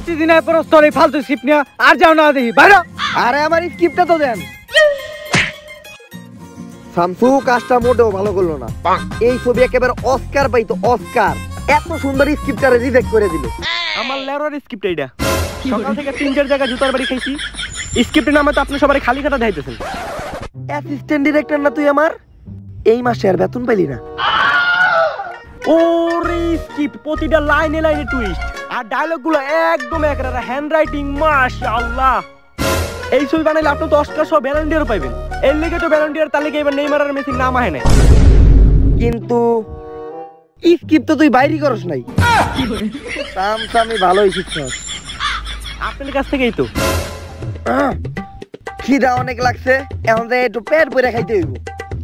প্রতিদিন এক তোর এই ফালতু স্ক্রিপ্ট নিয়ে আর যাও না দেখি বাইরে। আরে আমার স্ক্রিপ্টটা তো দেন। শামসু কাজটা মোটেও ভালো করল না। এই ছবি একেবারে অস্কার পাইতো অস্কার এত সুন্দর স্ক্রিপ্টারে রিজেক্ট করে দিল। আমার লেরোর স্ক্রিপ্ট এইটা সকাল থেকে তিন চার জায়গায় জুতার বাড়ি খাইছি স্ক্রিপ্টের নামে তো আপনি সবাই খালি খাতা দেখাইতেছেন। অ্যাসিস্ট্যান্ট ডিরেক্টর না তুই আমার? এই মাসে আর বেতন পাইলি না। ওরে স্ক্রিপ্ট প্রতিটা লাইনে লাইনে টুইস্ট আর ডায়লগগুলো একদম একরা হ্যান্ড রাইটিং মাশাআল্লাহ। এই ছবি বানাইলে আপনি তো অস্কার সহ ভ্যালেন্টিয়ার পাইবেন। এর লেগে তো ভ্যালেন্টিয়ার তালিকা এবার নেইমার আর মেসির নাম আহে না কিন্তু স্ক্রিপ্ট তো তুই বাইরে করস নাই। শামসু আমি ভালোই শিখছস আপনার কাছ থেকেই তো। খিদা অনেক লাগছে এখন যে একটু পেট ভরে খাইতে হইব।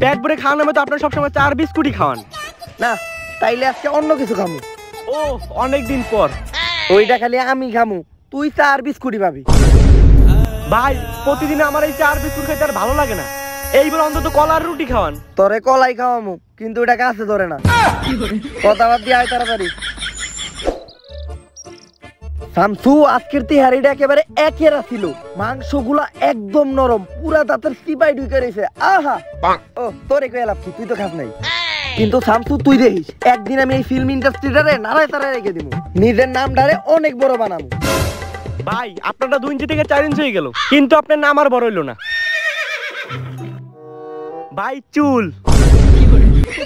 পেট ভরে খাওয়ার নামে তো আপনার সবসময় চার বিস্কুটই খাওয়ান। না তাইলে আজকে অন্য কিছু খামু। ও অনেক দিন পর ওইটা খালি আমি খামু তুই চার বিস্কুটি পাবি। ভাই প্রতিদিন আমার এই চার বিস্কুট খাইতে আর ভালো লাগে না। এইবার অন্তত কলার রুটি খাওয়ান। তোরে কলাই খাওয়ামু কিন্তু ওটা কাছে ধরে না। কথা বাদ দিয়ে আয় তাড়াতাড়ি। শামসু আজকের তিহারিটা একেবারে একেরা ছিল। মাংসগুলা একদম নরম পুরা দাঁতের সিপাই ঢুকে রয়েছে আহা! ও তোরে কয়ে লাভ কি? তুই তো খাস নাই। কিন্তু শামসু তুই দেখিস একদিন আমি এই ফিল্ম ইন্ডাস্ট্রিটারে নাড়ায় তারায় রেখে দিব নিজের নামটারে অনেক বড় বানাবো ভাই আপনারটা দুই ইঞ্চি থেকে চার ইঞ্চি হয়ে গেল কিন্তু আপনার নাম আর বড় হইল না। ভাই চুল।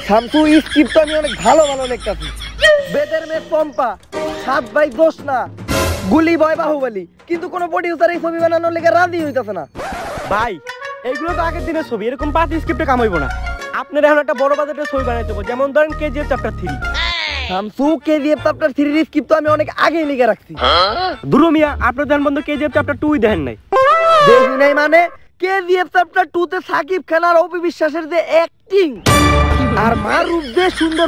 শামসু স্ক্রিপ্ট আমি অনেক ভালো ভালো লিখতাছি বেদের মেয়ে পম্পা সাত ভাই দোষ না গুলি বয় বাহুবলি কিন্তু কোনো প্রডিউসার এই ছবি বানানোর লেগে রাজি হইতাছে না। ভাই এইগুলো তো আগের দিনের ছবি এরকম পাঁচ স্ক্রিপ্টে কামাইবো না। আপনার এখন একটা বড় বাজেটের ছবি বানাইতে হবে যেমন ধরেন কেজিএফ চ্যাপ্টার থ্রি চ্যাপ্টার আর সুন্দর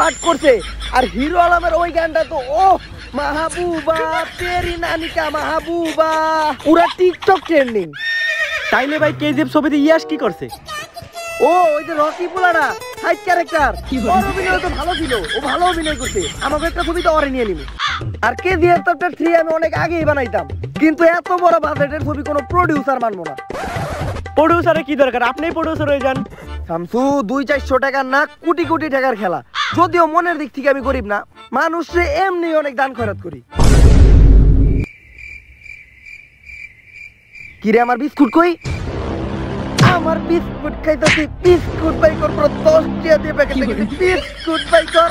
পাঠ করছে, আর হিরো আলমের ওই গানটা তো ও মাহবুবা পুরা টিকটক ট্রেন্ডিং তাইলে ভাই কেজিএফ ছবিতে ইয়াস কি করছে? ও ওই যে রকি পোলারা সাইড ক্যারেক্টার ওর অভিনয় তো ভালো ছিল ও ভালো অভিনয় করছে। আমাকে একটা ছবি তো অরে নিয়ে নিব। আর কে থ্রি আমি অনেক আগেই বানাইতাম। কিন্তু এত বড় বাজেটের ছবি কোনো প্রডিউসার মানবো না। প্রডিউসারে কি দরকার? আপনিই প্রডিউসার হয়ে যান। শামসু দুই চারশো টাকার না কোটি কোটি টাকার খেলা। যদিও মনের দিক থেকে আমি গরিব না মানুষে এমনি অনেক দান খরচ করি। কিরে আমার বিস্কুট কই? আমার বিস্কুট খাইতেছি বিস্কুট বাই কর পুরো দশ টিয়া দিয়ে প্যাকেট বিস্কুট বাই কর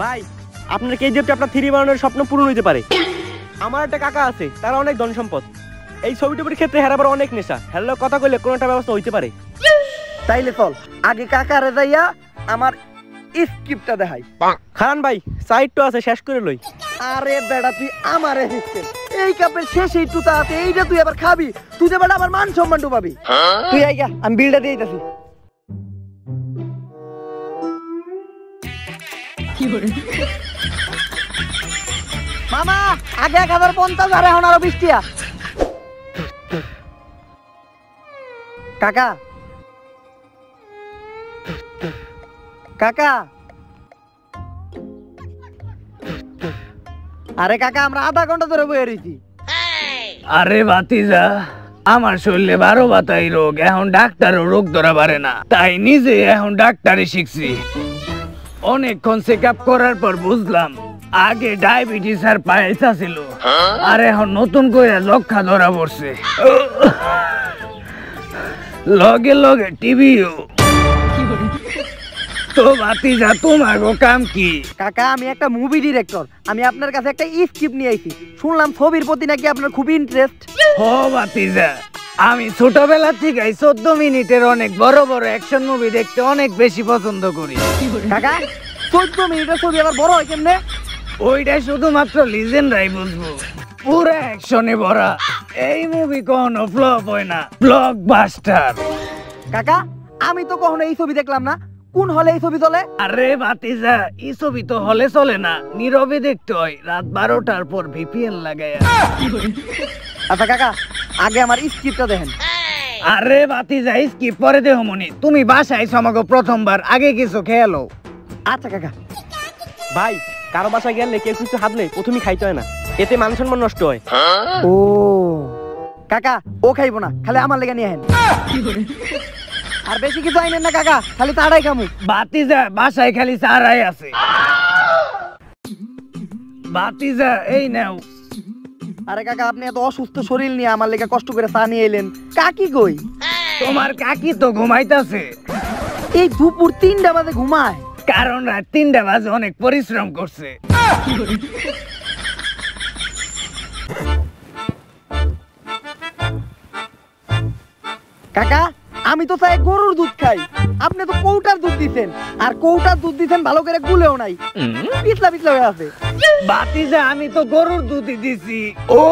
ভাই আপনার কেজিএফ চ্যাপ্টার থ্রি বানানোর স্বপ্ন পূরণ হইতে পারে? আমার একটা কাকা আছে তারা অনেক ধন সম্পদ। এই ছবি টবির ক্ষেত্রে হেরাবার অনেক নেশা। হ্যালো কথা কইলে কোনো একটা ব্যবস্থা হইতে পারে? তাইলে চল আগে কাকারে যাইয়া আমার স্ক্রিপ্টটা দেখাই। খান ভাই সাইড তো আছে শেষ করে লই। আরে বেড়া তুই আমার সিস্টেম এই কাপের শেষ এই টুতা আছে এইটা তুই আবার খাবি। তুই বেড়া আমার মান সম্মান ডুবাবি। তুই আইগা আমি বিলটা দিয়ে দিতেছি। মামা আগে এক হাজার পঞ্চাশ আর এখন আরও বিশ টিয়া কাকা। কাকা। আরে কাকা, আমরা আধা ঘণ্টা ধরে বয়ে রয়েছি আরে বাতিজা আমার শরীরে বারো বাতাই রোগ, এখন ডাক্তারও রোগ ধরা পারে না। তাই নিজে এখন ডাক্তারি শিখছি। অনেকক্ষণ চেক আপ করার পর বুঝলাম, আগে ডায়াবেটিস আর পায়েসা ছিল আর এখন নতুন করে যক্ষা ধরা পড়ছে। লগে লগে টিভিও তো বাতিজা তোমার কাম কি? কাকা আমি একটা মুভি ডিরেক্টর আমি আপনার কাছে একটা স্ক্রিপ্ট নিয়ে আইছি। শুনলাম ছবির প্রতি নাকি আপনার খুব ইন্টারেস্ট ও বাতিজা আমি ছোটবেলা থেকে চোদ্দ মিনিটের অনেক বড় বড় অ্যাকশন মুভি দেখতে অনেক বেশি পছন্দ করি। কাকা চোদ্দ মিনিটের ছবি আবার বড় হয় কেমনে? ওইটা শুধুমাত্র লিজেন্ডরাই বুঝব। পুরো অ্যাকশনে ভরা। এই মুভি কখনো ফ্লপ হয় না। ব্লকবাস্টার কাকা আমি তো কখনো এই ছবি দেখলাম না। কোন হলে এই ছবি চলে আরে বাতিজা এই ছবি তো হলে চলে না। নীরবে দেখতে হয় রাত বারোটার পর ভিপিএন লাগায় আচ্ছা কাকা আগে আমার স্ক্রিপ্টটা দেখেন। আরে বাতিজা কি পরে দেহ মনি। তুমি বাসায় সমাগো প্রথমবার আগে কিছু খেয়ালো আচ্ছা কাকা। ভাই কারও বাসায় গেলে কেউ কিছু হাতলে প্রথমেই খাইতে হয় না। এতে মান সম্মান নষ্ট হয়? ও। কাকা ও খাইবো না খালি আমার লেগে নিয়ে আহেন। আর বেশি কিছু আইনেন না কাকা খালি তাড়াই খামু। বাতিজা বাসায় খালি চারাই আছে। বাতিজা এই নাও। আরে কাকা আপনি এত অসুস্থ শরীর নিয়ে আমার লেগে কষ্ট করে চা নিয়ে এলেন। কাকি কই? তোমার কাকি তো ঘুমাইতাছে। এই দুপুর তিনটা বাজে ঘুমায়। কারণ রাত তিনটা বাজে অনেক পরিশ্রম করছে। কাকা আমি তো চাই গরুর দুধ খাই। আপনি তো কৌটার দুধ দিছেন। আর কৌটার দুধ দিছেন ভালো করে গুলেও নাই। পিছলা পিছলা হয়ে আছে। বাতিজা আমি তো গরুর দুধই দিছি। ও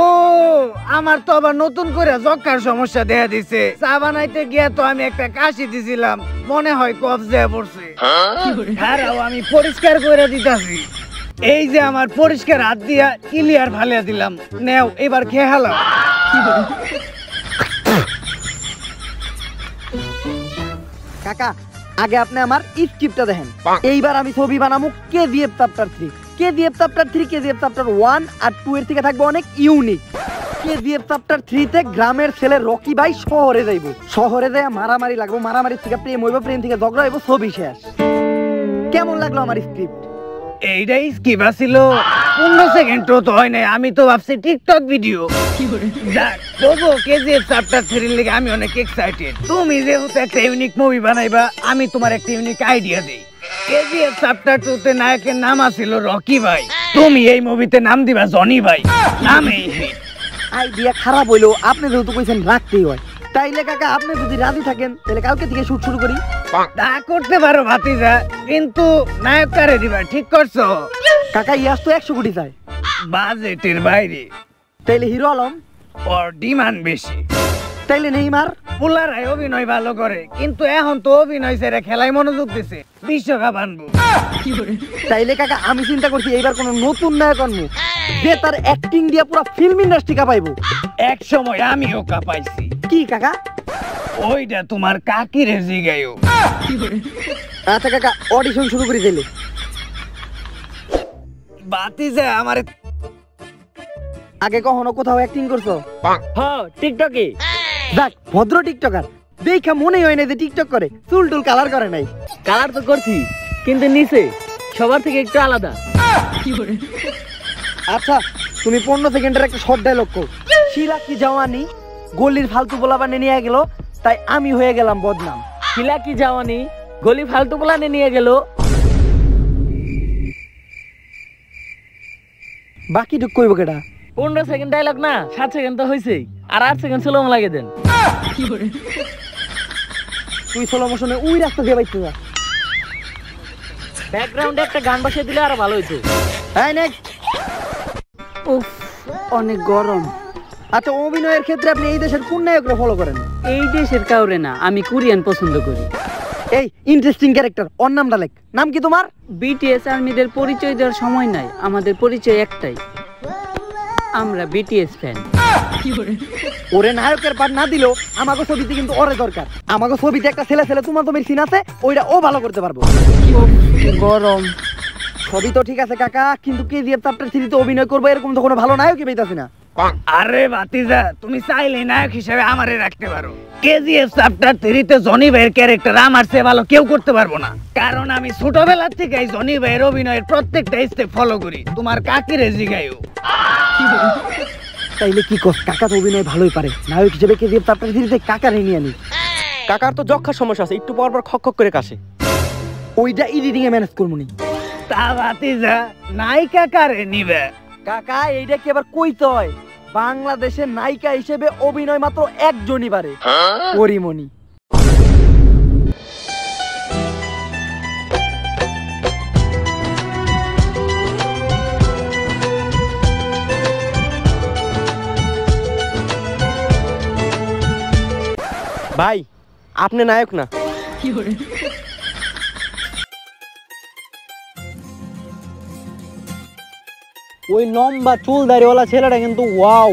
আমার তো আবার নতুন করে যক্ষার সমস্যা দেখা দিছে। চা বানাইতে গিয়া তো আমি একটা কাশি দিছিলাম। মনে হয় কফ যায় পড়ছে। খারাও আমি পরিষ্কার করে দিতাছি। এই যে আমার পরিষ্কার হাত দিয়া ক্লিয়ার ফালিয়া দিলাম। নেও এবার খেয়ে হালাও। কাকা আগে আপনি আমার স্ক্রিপ্টটা দেখেন। এইবার আমি ছবি বানাবো কেজিএফ চ্যাপ্টার থ্রি কে কেজিএফ চ্যাপ্টার থ্রি কে কেজিএফ চ্যাপ্টার ওয়ান আর টু এর থেকে থাকবে অনেক ইউনিক কেজিএফ চ্যাপ্টার থ্রিতে গ্রামের ছেলে রকি ভাই শহরে যাইব। শহরে যায় মারামারি লাগবো মারামারি থেকে প্রেম হইব প্রেম থেকে ঝগড়া হইব ছবি শেষ। কেমন লাগল আমার স্ক্রিপ্ট এইটাই স্কিপ আছিল। পনেরো সেকেন্ড তো হয় নাই আমি তো ভাবছি টিকটক ভিডিও কেজিএফ চ্যাপ্টার থ্রির লিগে আমি অনেক এক্সাইটেড তুমি যেহেতু একটা ইউনিক মুভি বানাইবা আমি তোমার একটা ইউনিক আইডিয়া দেই। কেজিএফ চ্যাপ্টার টু তে নায়কের নাম আছিল রকি ভাই। তুমি এই মুভিতে নাম দিবা জনি ভাই। hit। আইডিয়া খারাপ হইল আপনি যেহেতু কইছেন রাখতেই হয়। তাইলে কাকা আপনি যদি রাজি থাকেন তাহলে কালকে থেকে শুট শুরু করি। তা করতে পারো ভাতিজা কিন্তু নায়ক কারে দিবা ঠিক করছ? কাকা ইয়াস তো একশো কোটি চায় বাজেটের বাইরে। তাইলে হিরো আলম? ওর ডিমান্ড বেশি। তাইলে নেইমার? পোলারাই অভিনয় ভালো করে কিন্তু এখন তো অভিনয় ছেড়ে খেলায় মনোযোগ দিছে। বিশ্বকাপ আনব। তাইলে কাকা আমি চিন্তা করছি এইবার কোন নতুন নায়ক আনব যে তার অ্যাক্টিং দিয়ে পুরো ফিল্ম ইন্ডাস্ট্রি কাঁপাইবো। এক সময় আমিও কাপাইছি। কি কাকা? ওইটা তোমার কাকিরে জিগাইও। আচ্ছা কাকা অডিশন শুরু করে দিলে বাতি যে আমার আগে কখনো কোথাও অ্যাক্টিং করছ? হ টিকটকে। যাক ভদ্র টিকটকার। দেখা মনেই হয় না যে টিকটক করে চুল টুল কালার করে নাই। কালার তো করছি কিন্তু নিচে সবার থেকে একটু আলাদা। আচ্ছা তুমি পনেরো সেকেন্ডের একটা শর্ট ডায়লগ কো শিলা কি জওয়ানি? গলির ফালতু বলা বানিয়ে নিয়ে গেল তাই আমি হয়ে গেলাম বদনাম। কিলা কি যাওয়ানি গলি ফালতু প্লানে নিয়ে গেল। বাকি ঢুক কইব কেটা পনেরো সেকেন্ড ডায়লগ না সাত সেকেন্ড তো হয়েছেই আর আট সেকেন্ড স্লো লাগে দেন। তুই সোলো মোশনে উই রাস্তা দিয়ে বাইতে যা। ব্যাকগ্রাউন্ডে একটা গান বসিয়ে দিলে আরও ভালো হইতো। হ্যাঁ নেক্সট উফ অনেক গরম। আচ্ছা অভিনয়ের ক্ষেত্রে আপনি এই দেশের কোন নায়করা ফলো করেন? এই দেশের কাউরে না আমি কোরিয়ান পছন্দ করি। এই ইন্টারেস্টিং ক্যারেক্টার ওর নামটা লেখ। নাম কি তোমার? বিটিএস আর্মিদের পরিচয় দেওয়ার সময় নাই আমাদের পরিচয় একটাই। আমরা বিটিএস ফ্যান ওরে নায়কের পার না দিলেও আমাকে ছবিতে কিন্তু ওরে দরকার। আমাকে ছবিতে একটা ছেলে ছেলে তোমার তো সিন আছে ওইটা ও ভালো করতে পারব। গরম। ছবি তো ঠিক আছে কাকা কিন্তু কেজিএফ চ্যাপ্টার থ্রিতে অভিনয় করব এরকম তো কোনো ভালো নায়কই পেতাছি না। আরে বাতিজা তুমি চাইলে নায়ক হিসেবে আমারে রাখতে পারো। কেজিএফ চ্যাপ্টার থ্রিতে জনি ভাইয়ের ক্যারেক্টার আমার চেয়ে ভালো কেউ করতে পারব না। কারণ আমি ছোটবেলা থেকে জনি ভাইয়ের অভিনয়ের প্রত্যেকটা স্টেপ ফলো করি। তোমার কাকিরে জিগাইও। তাইলে কি কস কাকা তো অভিনয় ভালোই পারে। নায়ক হিসেবে কেজিএফ চ্যাপ্টার থ্রিতে কাকা নিয়ে আনি। কাকার তো যক্ষার সমস্যা আছে একটু পর পর খক খক করে কাশে। ওইটা এডিটিং এ ম্যানেজ করব নি। তা বাতিজা নায়িকা কারে নিবে? কাকা এইটা কি আবার কইতে হয়? বাংলাদেশের নায়িকা হিসেবে অভিনয় মাত্র একজনই পারে। পরিমণি। ভাই আপনি নায়ক না? ওই লম্বা চুল দাড়িওয়ালা ছেলেটা কিন্তু ওয়াও।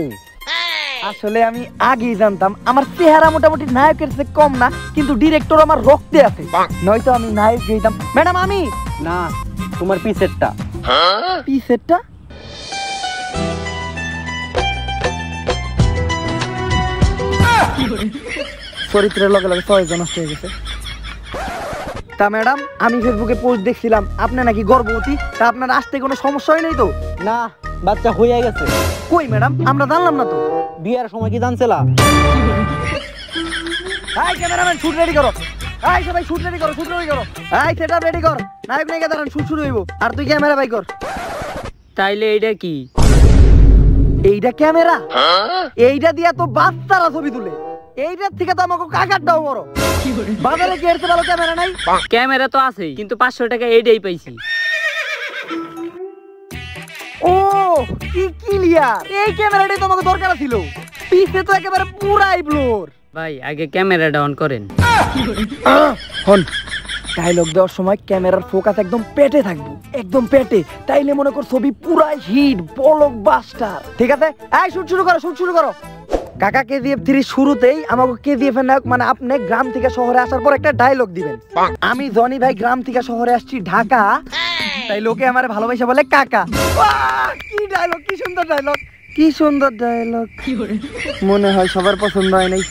আসলে আমি আগেই জানতাম আমার চেহারা মোটামুটি নায়কের চেয়ে কম না কিন্তু ডিরেক্টর আমার রক্তে আছে। নয়তো আমি নায়ক হইতাম। ম্যাডাম আমি না তোমার পিসেরটা। পিসেরটা? চরিত্রের লগে লগে ছয় জন নষ্ট হয়ে গেছে তা ম্যাডাম আমি ফেসবুকে পোস্ট দেখছিলাম। আপনি নাকি গর্ভবতী? তা আপনার আসতে কোনো সমস্যা হয় নাই তো? না বাচ্চা হয়ে গেছে। কই ম্যাডাম আমরা জানলাম না তো। বিয়ার সময় কি জানছিলা? হাই ক্যামেরাম্যান শুট রেডি করো। হাই সবাই শুট রেডি করো শুট রেডি করো। হাই সেটআপ রেডি কর। নাইব নাইকে দাঁড়ান শুট শুরু হইব। আর তুই ক্যামেরা বাই কর। তাইলে এটা কি? এইটা ক্যামেরা? এইটা দিয়া তো বাচ্চারা ছবি তুলে। এইটার থেকে তো আমাকে কাকারটাও বড়। বাজারে কি এর চেয়ে ভালো ক্যামেরা নাই? ক্যামেরা তো আছেই কিন্তু পাঁচশো টাকা এইটাই পাইছি। ও কি ক্লিয়ার এই ক্যামেরাটাই তো আমাকে দরকার ছিল পিছে তো একেবারে পুরাই ব্লোর ভাই আগে ক্যামেরাটা অন করেন। হন ডায়লগ দেওয়ার সময় ক্যামেরার ফোকাস একদম পেটে থাকব। একদম পেটে। তাইলে মনে কর ছবি পুরাই হিট বলক বাস্টার ঠিক আছে? এই শুট শুরু করো শুট শুরু করো। কাকা কেজিএফ থ্রি শুরুতেই আমাকে কেজিএফ এর নায়ক মানে আপনি গ্রাম থেকে শহরে আসার পর একটা ডায়লগ দিবেন। আমি জনি ভাই গ্রাম থেকে শহরে আসছি ঢাকা। তাই লোকে আমার ভালোবাসা বলে কাকা। কি ডায়লগ কি সুন্দর ডায়লগ কি সুন্দর ডায়লগ কি মনে হয় সবার পছন্দ হয় নাই।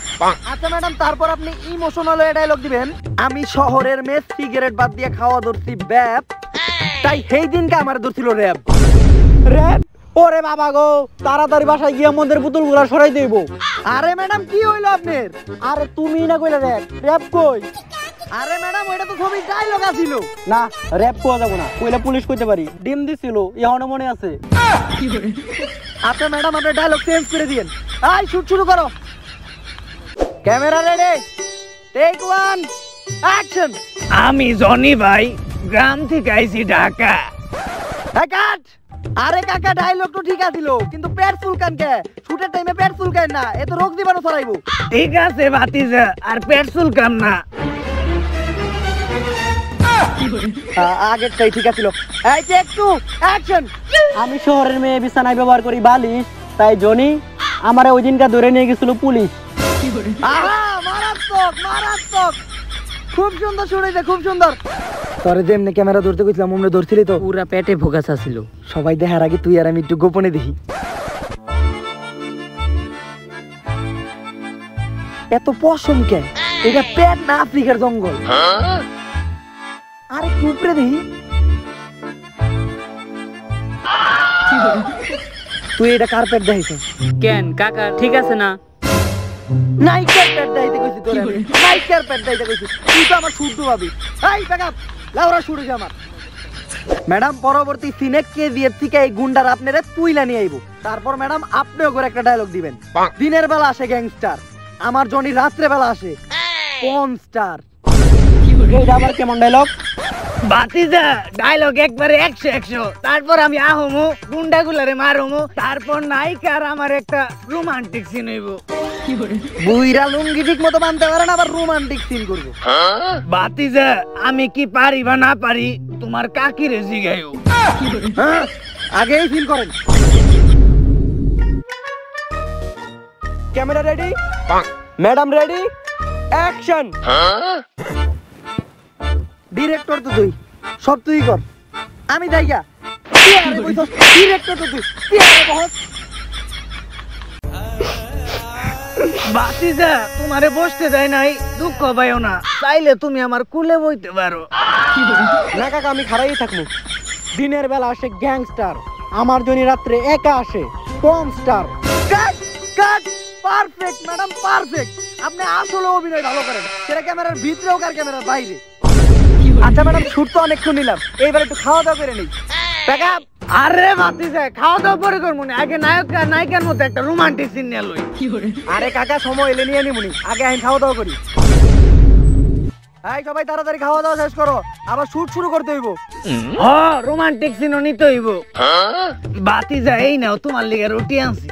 আচ্ছা ম্যাডাম তারপর আপনি ইমোশনাল ডায়লগ দিবেন। আমি শহরের মেস সিগারেট বাদ দিয়ে খাওয়া ধরছি ব্যাপ। তাই সেই দিনকে আমার ধরছিল র্যাব। র্যাপ ওরে বাবা গো তাড়াতাড়ি বাসায় গিয়ে মন্দির পুতুলগুলা সরাই দেবো আরে ম্যাডাম কি হইল আপনার? আরে তুমি না কইলা র্যাপ র্যাপ কই? আরে ম্যাডাম ওইটা তো ছবি ডায়লগ আছিল। না র্যাপ কোয়া যাব না কইলে পুলিশ কইতে পারি। ডিম দিছিল এখনও মনে আছে। আচ্ছা ম্যাডাম আপনার ডায়লগ চেঞ্জ করে দিয়েন। আই শুট শুরু করো। Camera ready take one action আমি জনি ভাই গ্রাম থেকে আইছি ঢাকা। হ্যাঁ কাট! আরে কাকা ডায়লগ তো ঠিক আছিল কিন্তু পেট চুলকান কে? শুটের টাইমে পেট চুলকান না এ তো রোগ দিবানো ছড়াইবো। ঠিক আছে ভাতিজা আর পেট চুলকাম না। আগেরটাই ঠিক আছিল। এই টেক টু অ্যাকশন আমি শহরের মেয়ে বিছানায় ব্যবহার করি বালিশ তাই জনি আমারে ওই দিনকা ধরে নিয়ে গেছিল পুলিশ। আহা মারাত্মক মারাত্মক! খুব সুন্দর শুনেছে খুব সুন্দর। তোরে যেমনি ক্যামেরা ধরতে কইছিলাম অমনে ধরছিলি তো। পুরা পেটে ফোকাস আছিল সবাই দেখার আগে তুই আর আমি একটু গোপনে দেখি। এত পশম কে? এটা পেট না আফ্রিকার জঙ্গল। আরে কুপড়ে দেখি। তুই এটা কার পেট দেখাইছিস? কেন? কাকা ঠিক আছে না? নাইকার পেট দেখাইতে কইছি তোরে আমি। নাইকার পেট দেখাইতে কইছি। তুই তো আমার শুদ্ধ ভাবি। এই ব্যাকআপ লাউরা শুরু আমার। ম্যাডাম পরবর্তী সিনে কে দিয়ে থেকে এই গুন্ডার আপনারা তুইলা নিয়ে আইবো। তারপর ম্যাডাম আপনিও করে একটা ডায়লগ দিবেন। দিনের বেলা আসে গ্যাংস্টার আমার জনি রাত্রে বেলা আসে। পন স্টার এইটা আবার কেমন ডায়লগ ভাতিজা ডায়লগ একবারে একশো একশো। তারপর আমি আহমু গুন্ডা গুলারে মারমু। তারপর নায়িকার আমার একটা রোমান্টিক সিন হইব। বুইরা লুঙ্গি ঠিক মতো বানতে পারে না আবার রোমান্টিক সিন করব। আমি কি পারি বা না পারি তোমার কাকিরে জিগাইও। হ্যাঁ? আগেই ফিল করেন। Camera ready madam ready action director তো তুই সব তুই কর। আমি যাইগা। ডিরেক্টর তো তুই তুই বহস। তোমারে বসতে দেয় নাই দুঃখ পাইও না। চাইলে তুমি আমার কুলে বইতে পারো। না কাকা আমি খারাই থাকব। দিনের বেলা আসে গ্যাংস্টার আমার জন্য রাত্রে একা আসে পম star. Cut cut perfect madam perfect আপনি আসলে অভিনয় ভালো করেন। সেটা ক্যামেরার ভিতরে হোক আর ক্যামেরার বাইরে? আচ্ছা ম্যাডাম শুট তো অনেকক্ষণ নিলাম। এইবার একটু খাওয়া দাওয়া করে নেই। ব্যাকআপ আরে ভাতিজা খাওয়া দাওয়া পরে করব না। আগে নায়ক আর নায়িকার মতো একটা রোমান্টিক সিন নিয়ে লই। আরে কাকা সময় এলে নিয়ে নিবনি আগে আমি খাওয়া দাওয়া করি। এই সবাই তাড়াতাড়ি খাওয়া দাওয়া শেষ করো। আবার শুট শুরু করতে হইব। হ রোমান্টিক সিনও নিতে হইব। ভাতিজা এই নাও তোমার লিগে রুটি আনছি।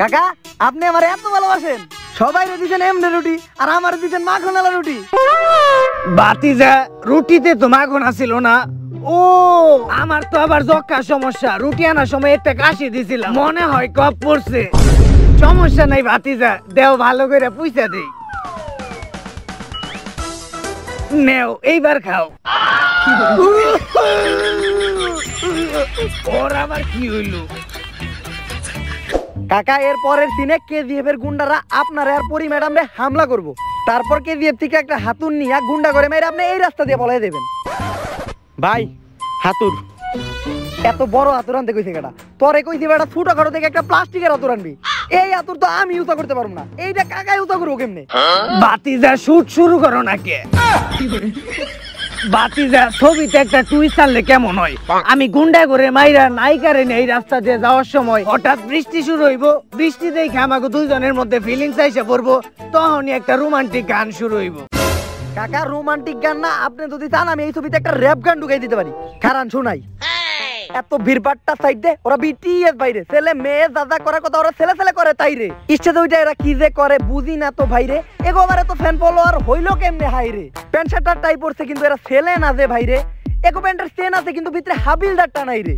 কাকা আপনি আমার এত ভালোবাসেন? সবাই দিচ্ছেন এমনি রুটি, আর আমার দিচ্ছেন মাখনালা রুটি। বাতিজা রুটিতে তো মাখন ছিল না, ও, আমার তো আবার যক্ষা সমস্যা, রুটি আনার সময় একটা কাশি দিছিলাম। মনে হয় কপ পড়ছে। সমস্যা নাই ভাতিজা দেও ভালো করে পুইসা দেই। নেও, এইবার খাও। ওর আবার কি হইল? কাকা এর পরের সিনে কেজিএফ এর গুন্ডারা আপনার আর পরি ম্যাডাম রে হামলা করব। তারপর কেজিএফ থেকে একটা হাতুর নিয়ে গুন্ডা করে মেরে আপনি এই রাস্তা দিয়ে পলাই দেবেন। ভাই হাতুর। এত বড় হাতুর আনতে কইছে কেটা তোরে কইছি বেটা ছোট খাটো থেকে একটা প্লাস্টিকের হাতুর আনবি। এই হাতুর তো আমি ইউজ করতে পারব না। এইটা কাকা ইউজ করব কেমনে? বাতিজা শুট শুরু করো নাকি? বাতিজা ছবিতে একটা টুইস্ট আনলে কেমন হয়? আমি গুন্ডা করে মাইরা নাইকারে এই রাস্তা দিয়ে যাওয়ার সময় হঠাৎ বৃষ্টি শুরু হইব। বৃষ্টি দেখে আমাকে দুইজনের মধ্যে ফিলিংস আইসা পড়ব। তখনই একটা রোমান্টিক গান শুরু হইব। কাকা রোমান্টিক গান না আপনি যদি চান আমি এই ছবিতে একটা র্যাপ গান ঢুকাই দিতে পারি। কারণ শোনাই। এত ভিড়ভাট্টা সাইড ওরা বিটিএস বাইরে। ছেলে মেয়ে দাদা করার কথা ওরা ছেলে ছেলে করে তাই রে ইচ্ছে তো ওইটা এরা কি যে করে বুঝি না তো ভাইরে। এগোবারে তো ফ্যান ফলোয়ার হইল কেমনে হাই রে প্যান্ট শার্টার টাই পড়ছে কিন্তু এরা ছেলে না যে ভাইরে। এগো প্যান্টের চেন আছে কিন্তু ভিতরে হাবিলদারটা নাই রে।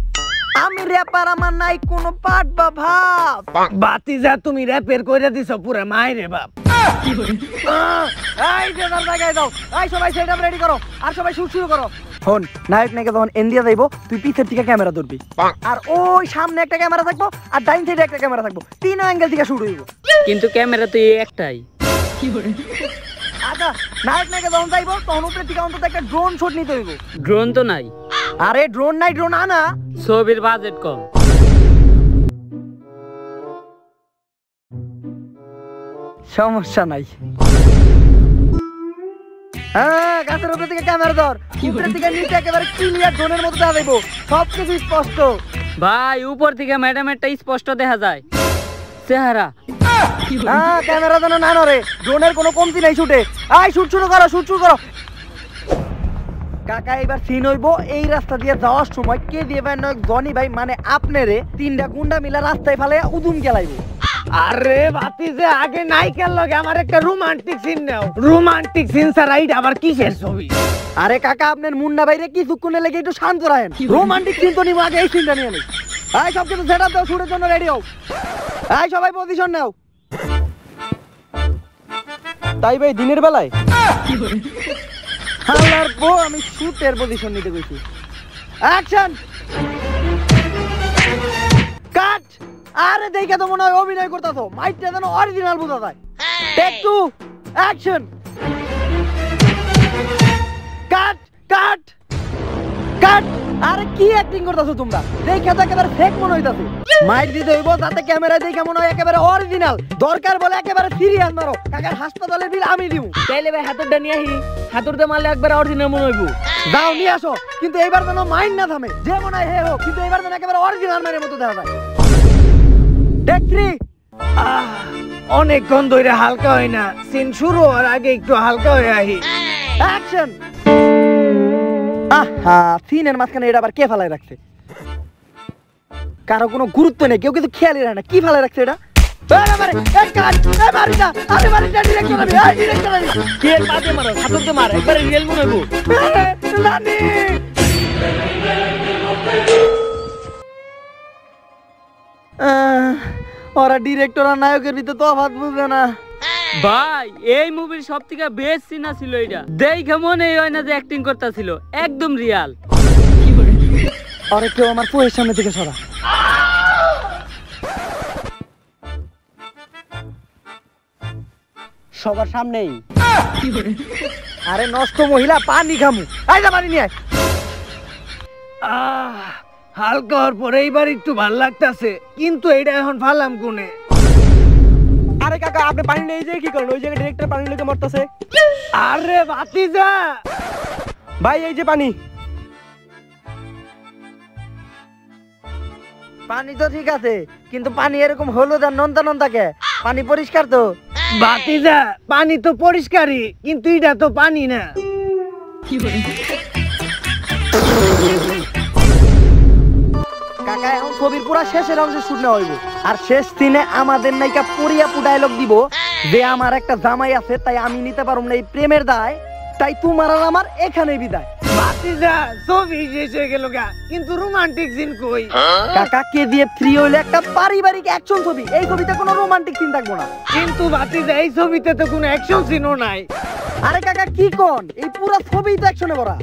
আমি র্যাপার আমার নাই কোনো পাট বা ভাব। বাতিজা তুমি র্যাপের কইরা দিছ পুরা মাইরে বাপ। আহ, এই যে তার জায়গায় যাও এই সবাই সেটআপ রেডি করো। আর সবাই শুট শুরু করো। শোন নায়ক নায়িকা যখন ইন্ডিয়া যাইবো তুই পিছের থেকে ক্যামেরা ধরবি। আর ওই সামনে একটা ক্যামেরা থাকব আর ডাইন সাইডে একটা ক্যামেরা থাকব। তিন অ্যাঙ্গেল থেকে শুট হইব। কিন্তু ক্যামেরা তো এই একটাই। আচ্ছা নায়ক নায়িকা যখন যাইবো তখন অন্তত একটা ড্রোন শুট নিতে হইব। ড্রোন তো নাই। আরে ড্রোন নাই ড্রোন আনা। ছবির বাজেট কম। সমস্যা নাই। হ্যাঁ গাছের উপর থেকে ক্যামেরা ধর। উপরে থেকে নিচে একেবারে ক্লিয়ার ড্রোনের মতো দেখা সব কিছু স্পষ্ট। ভাই উপর থেকে ম্যাডামেরটা স্পষ্ট দেখা যায়। চেহারা। হ্যাঁ ক্যামেরা যেন না নড়ে। ড্রোনের কোনো কমতি নাই শুটে। আই শুট শুরু করো শুট শুরু করো। কাকা এবার সিন হইবো। এই রাস্তা দিয়ে যাওয়ার সময় কে দিয়ে ভাই নয় জনি ভাই মানে আপনারে তিনটা গুন্ডা মিলা রাস্তায় ফেলে উদুম গেলাইবো। আরে বাতিজা আগে নাইকার লগে আমার একটা রোমান্টিক সিন নাও। রোমান্টিক সিন ছাড়া এইটা আবার কিসের ছবি? আরে কাকা আপনার মুন্না ভাইরে কি সুকুনে লেগে একটু শান্ত রাখেন রোমান্টিক সিন তো নিবো আগে এই সিনটা নিয়ে নেই। আই সব কিছু সেট দাও শুটের জন্য রেডি হও। আই সবাই পজিশন নাও। তাই ভাই দিনের বেলায়? হালার বউ আমি শুটের পজিশন নিতে কইছি অ্যাকশন কাট আরে দেখে তো মনে হয় অভিনয় করতেছো। মাইকটা যেন অরিজিনাল বোঝা যায়। Take two action cut cut cut আরে কি অ্যাক্টিং করতেছো তোমরা? দেখে তো একেবারে ফেক মনে হইতাছে। দিতে হইব যাতে ক্যামেরা দেখে মনে হয় একেবারে অরিজিনাল দরকার বলে একেবারে সিরিয়াস মারো। কাকার হাসপাতালের বিল আমি দিব তাইলে ভাই হাতুরটা নিয়ে আহি হাতুরটা মারলে একবার অরিজিনাল মনে হইব। যাও নিয়ে আসো। কিন্তু এইবার যেন মাইন্ড না থামে। যে মনে হয় হে হোক কিন্তু এইবার যেন একেবারে অরিজিনাল মানের মতো দেখা যায়। অনেকক্ষণ ধরে হালকা হয় না। সিন শুরু হওয়ার আগে একটু হালকা হয়ে আহি। অ্যাকশন আহা সিনের মাঝখানে এটা আবার কে রাখছে? কারও কোনো গুরুত্ব নেই কেউ কিন্তু খেয়ালই রাখে না। কি ফেলায় রাখছে এটা। আহ, ওরা ডিরেক্টর আর নায়কের ভিতরে তফাৎ বুঝবে না। ভাই এই মুভির সব থেকে বেস্ট সিন ছিল এটা দেখে মনে হয় না যে অ্যাক্টিং করতেছিল। একদম রিয়াল আরে কেউ আমার পোয়ের সামনে থেকে সরা। সবার সামনেই। আরে নষ্ট মহিলা পানি খামু। আই যা পানি নিয়ে আয়। হালকা হওয়ার পরে এইবার একটু ভালো লাগতাছে কিন্তু এটা এখন ফালাম কোনে? আরে কাকা আপনি পানি নিয়ে যে কি করেন? ওই জায়গায় ডিরেক্টর পানি লেগে মরতেছে। আরে বাতিজা ভাই এই যে পানি। পানি তো ঠিক আছে কিন্তু পানি এরকম হলুদ আর নন্দা নন্দা কে পানি পরিষ্কার তো? বাতিজা পানি তো পরিষ্কারই কিন্তু এটা তো পানি না। কাকা এখন ছবির পুরা শেষের অংশে শুট নেওয়া হইব। আর শেষ দিনে আমাদের নায়িকা পরিয়াপু ডায়লগ দিব যে, আমার একটা জামাই আছে, তাই আমি নিতে পারব না। এই প্রেমের দায় তাই তোমার আর আমার এখানে বিদায়। বাতিজা ছবি শেষ হয়ে গেল গা। কিন্তু রোমান্টিক সিন কই? কাকা কেজিএফ থ্রি হইলে একটা পারিবারিক অ্যাকশন ছবি। এই ছবিতে কোনো রোমান্টিক সিন থাকব না। কিন্তু বাতিজা এই ছবিতে তো কোনো অ্যাকশন সিনও নাই। আরে কাকা কি কোন? এই পুরো ছবি তো অ্যাকশনে ভরা।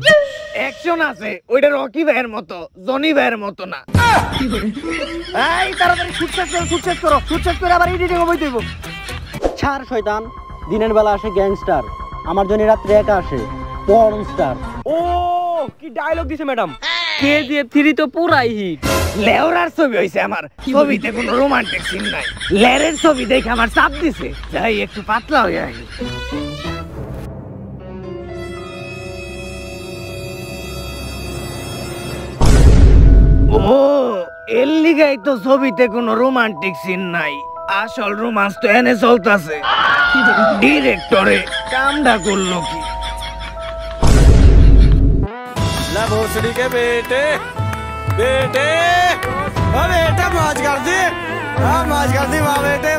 অ্যাকশন আছে ওইটা রকি ভাইয়ের মতো জনি ভাইয়ের মতো না। এই তাড়াতাড়ি শুট শেষ করো শুট শেষ করো শুট করে আবার এডিটিং হবে দেব ছাড় শয়তান। দিনের বেলা আসে গ্যাংস্টার আমার জন্য রাত্রে একা আসে। পর্ন স্টার ও কি ডায়লগ দিছে ম্যাডাম কেজিএফ থ্রি তো পুরাই হিট লেওরার ছবি হইছে আমার। ছবিতে কোনো রোমান্টিক সিন নাই। লেরের ছবি দেখে আমার চাপ দিছে। যাই একটু পাতলা হয়ে আই ও এর লিগাই তো ছবিতে কোনো রোমান্টিক সিন নাই। আসল রোমান্স তো এনে চলতেছে। ডিরেক্টরে কামডা করল কি? কে বেটে বেটে। বেটে মাছ কাটছি হ্যাঁ মাছ কাটছি বেটে